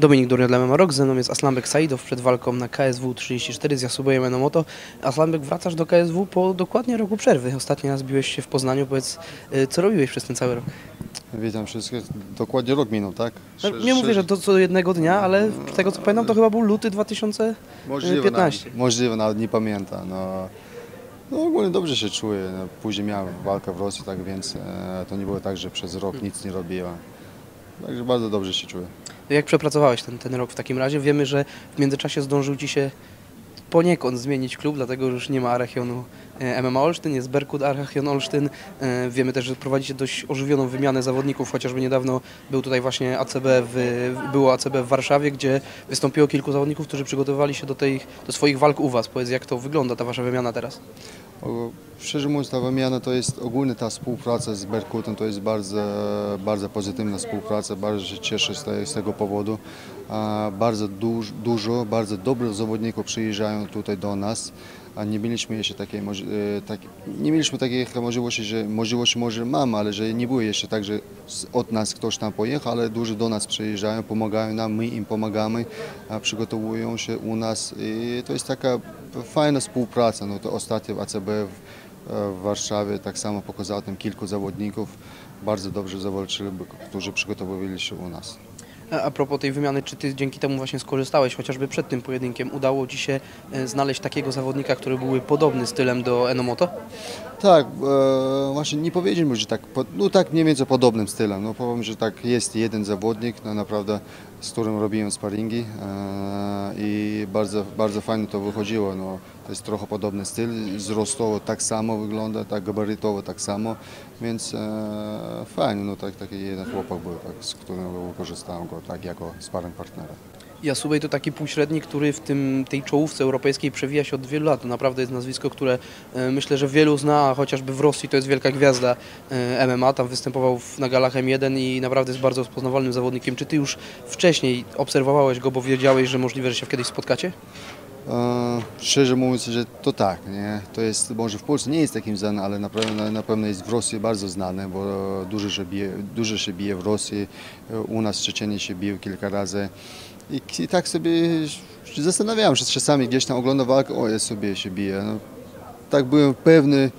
Dominik Durnia dla MMA Rock, ze mną jest Aslanbek Saidow przed walką na KSW 34 z Yasubejem Enomoto. Aslanbek, wracasz do KSW po dokładnie roku przerwy. Ostatni raz biłeś się w Poznaniu. Powiedz, y, co robiłeś przez ten cały rok? Witam wszystkich. Dokładnie rok minął, tak? No, nie mówię, że to co jednego dnia, ale z tego co pamiętam to chyba był luty 2015. Możliwe, nawet, możliwe, nawet nie pamiętam. No, no ogólnie dobrze się czuję. No, później miałem walkę w Rosji, tak więc e, to nie było tak, że przez rok nic nie robiłem. Także bardzo dobrze się czuję. Jak przepracowałeś ten, ten rok w takim razie? Wiemy, że w międzyczasie zdążył Ci się poniekąd zmienić klub, dlatego że już nie ma Arachionu e, MMA Olsztyn, jest Berkut Arachion Olsztyn. E, Wiemy też, że prowadzicie dość ożywioną wymianę zawodników, chociażby niedawno był tutaj właśnie ACB w, było ACB w Warszawie, gdzie wystąpiło kilku zawodników, którzy przygotowywali się do, tej, do swoich walk u Was. Powiedz, jak to wygląda ta Wasza wymiana teraz? Szczerze mówiąc, ta wymiana to jest ogólnie ta współpraca z Berkutem, to jest bardzo, bardzo pozytywna współpraca, bardzo się cieszę z, z tego powodu. Bardzo duż, dużo, bardzo dobrych zawodników przyjeżdżają tutaj do nas, a nie mieliśmy jeszcze takiej, e, tak, nie mieliśmy takich możliwości, że możliwości może mamy, ale że nie było jeszcze tak, że od nas ktoś tam pojechał, ale dużo do nas przyjeżdżają, pomagają nam, my im pomagamy, przygotowują się u nas i to jest taka fajna współpraca. No to ostatnio ACB w, w Warszawie tak samo pokazało tam kilku zawodników, bardzo dobrze zawalczyli, którzy przygotowywali się u nas. A propos tej wymiany, czy Ty dzięki temu właśnie skorzystałeś, chociażby przed tym pojedynkiem, udało Ci się e, znaleźć takiego zawodnika, który byłby podobny stylem do Enomoto? Tak, e, właśnie nie powiedziałbym, że tak, po- no tak mniej więcej podobnym stylem. No powiem, że tak jest jeden zawodnik, no naprawdę, z którym robiłem sparingi e, i bardzo, bardzo fajnie to wychodziło. No, to jest trochę podobny styl, wzrostowo tak samo wygląda, tak gabarytowo tak samo, więc e, fajnie, no tak, taki jeden chłopak był, tak, z którym wykorzystałem go tak jako sparring partnera. Jasubej to taki półśredni, który w tym, tej czołówce europejskiej przewija się od wielu lat. To naprawdę jest nazwisko, które e, myślę, że wielu zna, chociażby w Rosji to jest wielka gwiazda e, MMA. Tam występował na galach M1 i naprawdę jest bardzo rozpoznawalnym zawodnikiem. Czy ty już wcześniej obserwowałeś go, bo wiedziałeś, że możliwe, że się kiedyś spotkacie? E, Szczerze mówiąc, że to tak, nie? To jest, może w Polsce nie jest takim znane, ale na pewno, na pewno jest w Rosji bardzo znane, bo dużo się bije, dużo się bije w Rosji, E, u nas w Czeczeniu się bił kilka razy. I, i tak sobie zastanawiałem się czasami, gdzieś tam oglądam walkę, o ja sobie się bije. No, tak byłem pewny,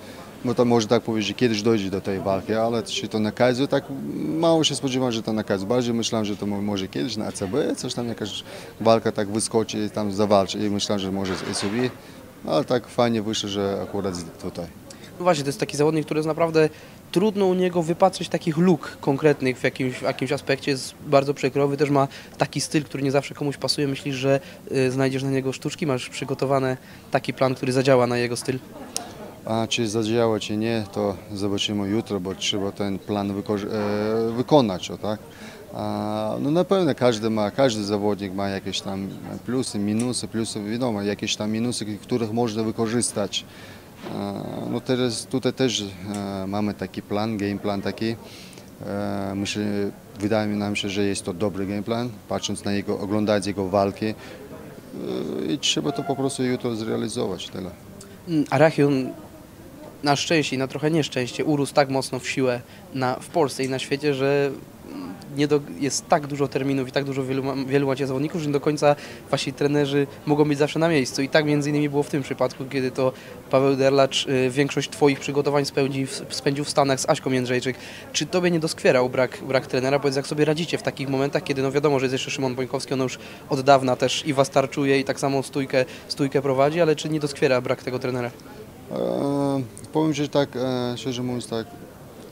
bo to może tak powiedzieć, że kiedyś dojdzie do tej walki, ale czy to na Kaizu, tak mało się spodziewałem, że to na Kaizu. Bardziej myślałem, że to mo- może kiedyś na ACB, coś tam jakaś walka tak wyskoczy i tam zawalczy i myślałem, że może z SUV, ale tak fajnie wyszło, że akurat tutaj. No właśnie, to jest taki zawodnik, który jest naprawdę trudno u niego wypatrzeć takich luk konkretnych w jakimś, w jakimś aspekcie. Jest bardzo przekrojowy, też ma taki styl, który nie zawsze komuś pasuje. Myślisz, że y, znajdziesz na niego sztuczki? Masz przygotowany taki plan, który zadziała na jego styl? A czy zadziała, czy nie, to zobaczymy jutro, bo trzeba ten plan e, wykonać, o, tak? A, no na pewno każdy ma, każdy zawodnik ma jakieś tam plusy, minusy, plusy wiadomo, jakieś tam minusy, których można wykorzystać. E, no teraz tutaj też e, mamy taki plan, game plan taki. E, myślę, wydaje mi nam się, że jest to dobry game plan, patrząc na jego, oglądać jego walki i trzeba to po prostu jutro zrealizować, tyle. Mm, Arachion na szczęście i na trochę nieszczęście urósł tak mocno w siłę na, w Polsce i na świecie, że nie do, jest tak dużo terminów i tak dużo wielu, wielu macie zawodników, że nie do końca wasi trenerzy mogą być zawsze na miejscu. I tak między innymi było w tym przypadku, kiedy to Paweł Derlacz y, większość Twoich przygotowań spędzi, w- spędził w Stanach z Aśką Jędrzejczyk. Czy Tobie nie doskwierał brak, brak trenera? Powiedz, jak sobie radzicie w takich momentach, kiedy no wiadomo, że jest jeszcze Szymon Bońkowski, on już od dawna też i Was tarczuje i tak samo stójkę, stójkę prowadzi, ale czy nie doskwiera brak tego trenera? E, powiem, że tak, e, szczerze mówiąc, tak,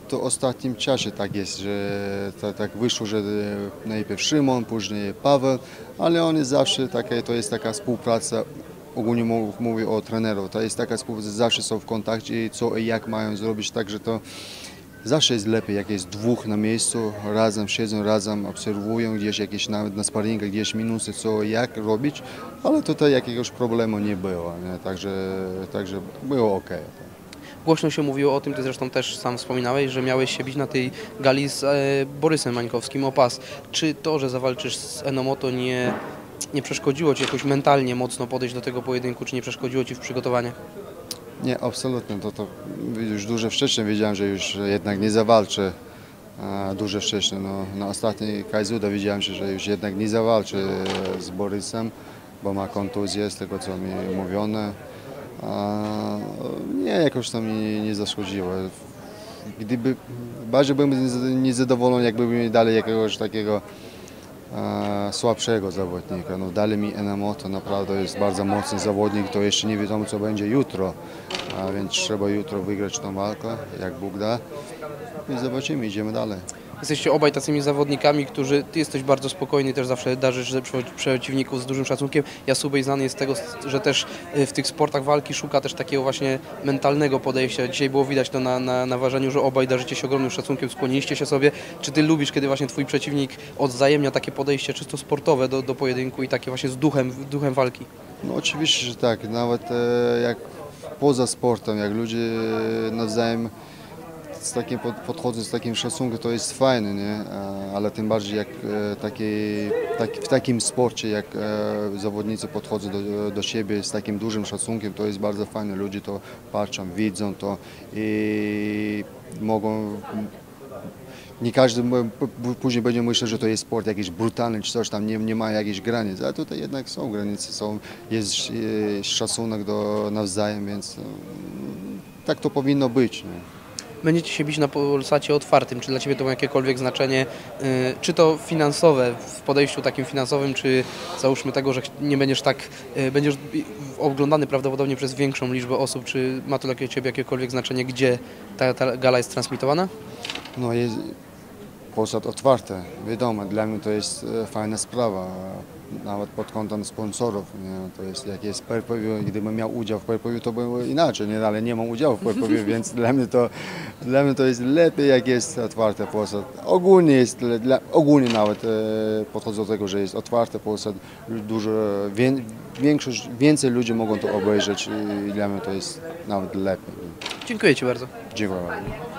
to w ostatnim czasie tak jest, że ta, tak wyszło, że e, najpierw Szymon, później Paweł, ale on jest zawsze takie, to jest taka współpraca, ogólnie mówię o trenerów, to jest taka współpraca, zawsze są w kontakcie i co i jak mają zrobić, także to zawsze jest lepiej, jak jest dwóch na miejscu, razem siedzą, razem obserwują gdzieś jakieś nawet na sparingach, gdzieś minusy, co jak robić, ale tutaj jakiegoś problemu nie było, nie? Także, także było ok. Głośno się mówiło o tym, ty zresztą też sam wspominałeś, że miałeś się bić na tej gali z e, Borysem Mańkowskim o pas. Czy to, że zawalczysz z Enomoto nie nie przeszkodziło Ci jakoś mentalnie mocno podejść do tego pojedynku, czy nie przeszkodziło Ci w przygotowaniach? Nie, absolutnie. To, to już dużo wcześniej wiedziałem, że już jednak nie zawalczę. Dużo wcześniej. No, na ostatniej Kaizuda wiedziałem, się, że już jednak nie zawalczę z Borysem, bo ma kontuzję z tego, co mi mówiono. Nie, jakoś to mi nie zaszkodziło. Gdyby, bardziej byłem niezadowolony, jakby mi dali jakiegoś takiego e, słabszego zawodnika. No, dali mi NMO, to naprawdę jest bardzo mocny zawodnik, to jeszcze nie wiadomo co będzie jutro, a więc trzeba jutro wygrać tą walkę, jak Bóg da. I zobaczymy, idziemy dalej. Jesteście obaj tacymi zawodnikami, którzy, Ty jesteś bardzo spokojny, też zawsze darzysz ze przeciw- przeciwników z dużym szacunkiem. Jasubej znany jest z tego, że też y, w tych sportach walki szuka też takiego właśnie mentalnego podejścia. Dzisiaj było widać to na, na, na ważeniu, że obaj darzycie się ogromnym szacunkiem, skłoniliście się sobie. Czy Ty lubisz, kiedy właśnie Twój przeciwnik odwzajemnia takie podejście czysto sportowe do, do pojedynku i takie właśnie z duchem, duchem walki? No oczywiście, że tak, nawet e, jak poza sportem, jak ludzie nawzajem z takim pod- podchodzą z takim szacunkiem, to jest fajne, nie? E, ale tym bardziej jak e, taki, tak, w takim sporcie, jak e, zawodnicy podchodzą do, do siebie z takim dużym szacunkiem, to jest bardzo fajne. Ludzie to patrzą, widzą to i mogą nie każdy później będzie myślał, że to jest sport jakiś brutalny czy coś tam, nie, nie ma jakichś granic, a tutaj jednak są granice, są, jest szacunek do nawzajem, więc tak to powinno być. Nie? Będziecie się bić na Polsacie otwartym. Czy dla Ciebie to ma jakiekolwiek znaczenie, y, czy to finansowe, w podejściu takim finansowym, czy załóżmy tego, że nie będziesz tak, y, będziesz oglądany prawdopodobnie przez większą liczbę osób, czy ma to dla Ciebie jakiekolwiek znaczenie, gdzie ta, ta gala jest transmitowana? No jest Polsat otwarte, wiadomo, dla mnie to jest e, fajna sprawa, nawet pod kątem sponsorów, nie? to jest jak jest pay gdybym miał udział w pay to było inaczej, nie? ale nie mam udziału w pay więc dla mnie, to, dla mnie to jest lepiej jak jest otwarte Polsat. Ogólnie jest, dla, ogólnie nawet e, podchodzę do tego, że jest otwarte Polsat, dużo, wię, większość, więcej ludzi mogą to obejrzeć i dla mnie to jest nawet lepiej. Dziękuję Ci bardzo. Dziękuję bardzo.